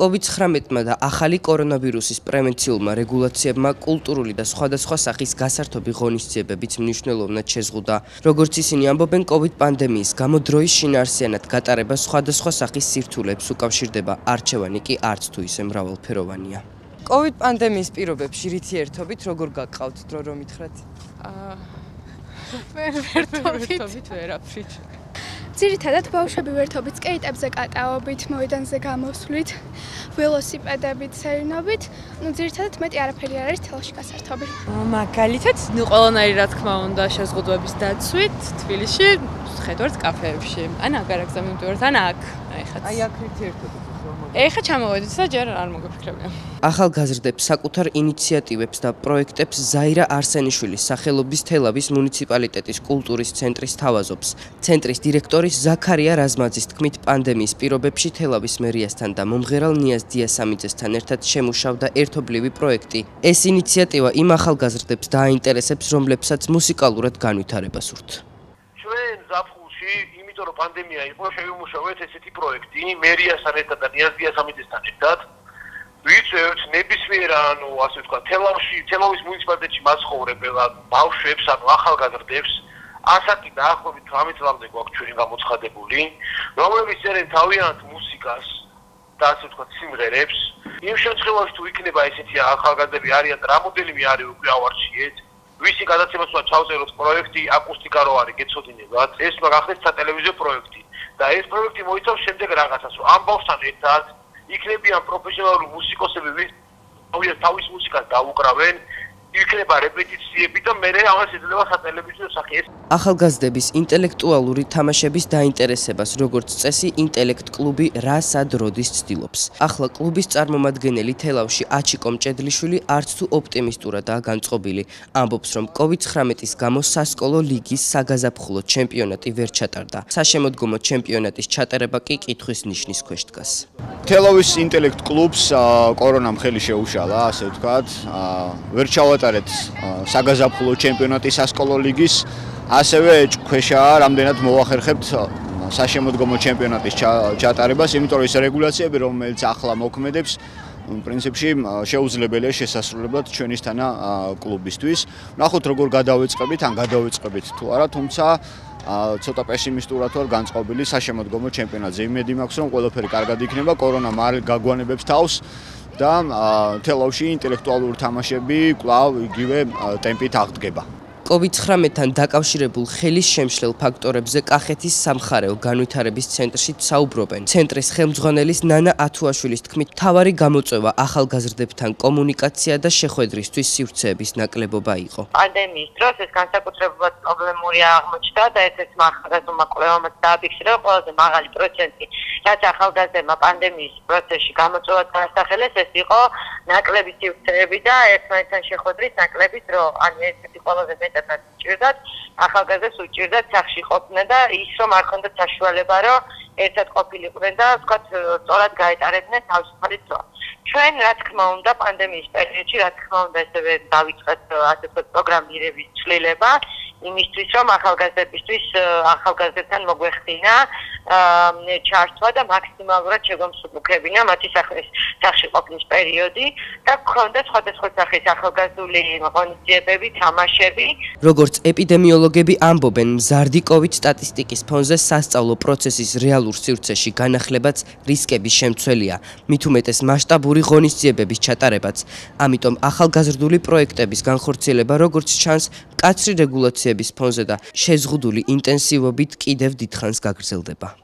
COVID-19 და ახალი კორონავირუსის პრევენციულმა რეგულაციებმა კულტურული და სხვადასხვა სახის გასართობი ღონისძიებებიც მნიშვნელოვნად შეზღუდა. როგორც ისინი ამბობენ, COVID პანდემიის გამო დროის შინაარსიანად გატარება სხვადასხვა სახის სირთულეებს უკავშირდება, არჩევანი კი არც თუ ისე მრავალფეროვანია. COVID პანდემიის პირობებში რითი ერთობით როგორ გაკავთ დრო რომ ითხრათ? აა ვერ ვერთობით ვერაფრით. ძირითადად ბავშვები ვერთობით სკეიტებზე კატაობით, მოედანზე გამოსვლით, ველოსიპედებით სეირნობით, ну ძირითადად მეტი არაფერი არ არის თელში გასართობი. მაგალითად, ну ყველანაირი რა თქმა უნდა შეზღუდვების დაცვით თბილისში ხედავთ კაფეებში. ან აგარაგზა მიმდევართ, ან აქ. აი ხა აი აქ ერთი ერთობით ეხა ჩამოვედით და ჯერ არ მოგიფიქრებია. ახალგაზრდებს საკუთარ ინიციატივებს და პროექტებს ზაირა არსენიშვილის სახელობის თელავის მუნიციპალიტეტის კულტურის ცენტრის თავაზობს. ცენტრის დირექტორის ზაქარია რაზმაძის თქმით, პანდემიის პირობებში თელავის მერიასთან და მომღერალ ნიაზ დიასამიძესთან ერთად შემუშავდა ერთობლივი პროექტი. ეს ინიციატივა იმ ახალგაზრდებს დააინტერესებს, რომლებსაც მუსიკალურად განვითარება სურთ. ზაფხულში იმიტომ რომ პანდემია იყო, შევიმუშავეთ ესეთი პროექტი მერიასთან ერთად და ნიაზდია სამიძესთან ერთად. ვიცით, ნებისმიერ ანუ ასე ვთქვა, თელავში, თელავის მუნიციპალიტეტში მაცხოვრებელ ბავშვებს, ანუ ახალგაზრდებს ასაკი დაახლოებით 18 წლამდე გვაქვს ჩვენი გამოცხადებული, რომლებიც წერენ თავიანთ მუსიკას და ასე ვთქვა, სიმღერებს. იმ შემთხვევაში თუ იქნება ესეთი ახალგაზრდები არიან, რამოდენიმე არის უკვე ავარჩიეთ. ვისი გადაცემას უნდა ჩავწეროთ პროექტი აკუსტიკა რო არის გეცოდინებათ. ეს უნდა გახდეს სატელევიზიო პროექტი. და ეს პროექტი მოიცავს შემდეგ რაღაცას რომ ამბავსთან ერთად იქნებიან პროფესიონალური მუსიკოსები ვის თავის მუსიკას დაუკრავენ იქნება რეპეტიციები და მე ამას იძლევა სატელევიზიო სახე ეს ახალგაზრდების ინტელექტუალური თამაშების დაინტერესებას როგორც წესი ინტელექტ კლუბი რასად როდის ცდილობს. ახლა კლუბის წარმომადგენელი თელავში აჩიკო მჭედლიშვილი არც თუ ოპტიმისტურადაა განწყობილი ამბობს რომ COVID-19-ის გამო სასკოლო ლიგის საგაზაფხულო ჩემპიონატი ვერ ჩატარდა. საშემოდგომო ჩემპიონატის ჩატარება კი კითხვის ნიშნის ქვეშ დგას. თელავის ინტელექტ კლუბს კორონამ ხელი შეუშალა ასე ვთქვათ. ვერ ჩავა ჩავატარეთ საგაზაფხულო ჩემპიონატის სასკოლო ლიგის. ასევე ქვეშაა რამდენად მოახერხებთ საშემოდგომო ჩემპიონატის ჩატარებას იმიტომ რომ ეს რეგულაციები რომელიც ახლა მოქმედებს პრინციპში შეუძლებელია შესასრულებლად ჩვენისთანა კლუბისთვის. ნახოთ როგორ გადავეწყებით ან გადავეწყებით თუ არა თუმცა ცოტა პესიმისტურად ვარ განწყობილი საშემოდგომო ჩემპიონატზე. იმედი მაქვს რომ ყველაფერი კარგად იქნება კორონა მალე გაგვანებებს თავს და თელავში ინტელექტუალური თამაშები კვლავ იგივე ტემპით აღდგება. COVID-19-თან დაკავშირებულ ხელის შემშლელ ფაქტორებზე კახეთის სამხარეო განვითარების ცენტრში საუბრობენ. ცენტრის ხელმძღვანელის ნანა ათუაშვილის თქმით, თავარი გამოწვევა ახალგაზრდებთან კომუნიკაცია და შეხვედრისთვის სივრცეების ნაკლებობა იყო. პანდემიის დროს ეს განსაკუთრებულად პრობლემური აღმოჩნდა და ეს ახალგაზრდმა კვლევამაც დააფიქსირა ყველაზე მაღალი პროცენტი, რაც ახალგაზრდებმა პანდემიის პროცესში გამოწვევა დაასახელეს, ეს იყო ნაკლები სივრცეები და ერთმანეთთან შეხვედრის ნაკლები დრო. ეს ის ყველაზე მეტად მეტად ჭირდათ ახალგაზრდებს უჭირდათ სახში ყოფნა და ის რომ არ ხონდათ საშუალება რომ ერთად ყოფილიყვნენ და ვთქვათ სწორად გაეტარებდნენ თავისუფალი დრო. ჩვენ რა თქმა უნდა პანდემიის პერიოდში რა თქმა უნდა ესევე დავიწყეთ ასე ვთქვათ პროგრამირების ცვლილება იმისთვის რომ ახალგაზრდებისთვის ახალგაზრდებთან მოგვეხდინა ჩართვა და მაქსიმალურად შეგომსუბუქებინა მათი სახლის სახში ყოფნის პერიოდი და გქონდა სხვადასხვა სახის ახალგაზრდული ღონისძიებები, თამაშები. როგორც ეპიდემიოლოგები ამბობენ, მზარდი COVID სტატისტიკის ფონზე სასწავლო პროცესის რეალურ სივრცეში განახლებაც რისკების შემცველია, მით უმეტეს მასშტაბური ღონისძიებების ჩატარებაც. ამიტომ ახალგაზრდული პროექტების განხორციელება როგორც ჩანს, კაცრი რეგულაციების ფონზე და შეზღუდული ინტენსივობით კიდევ დიდხანს გაგრძელდება.